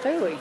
Stewie.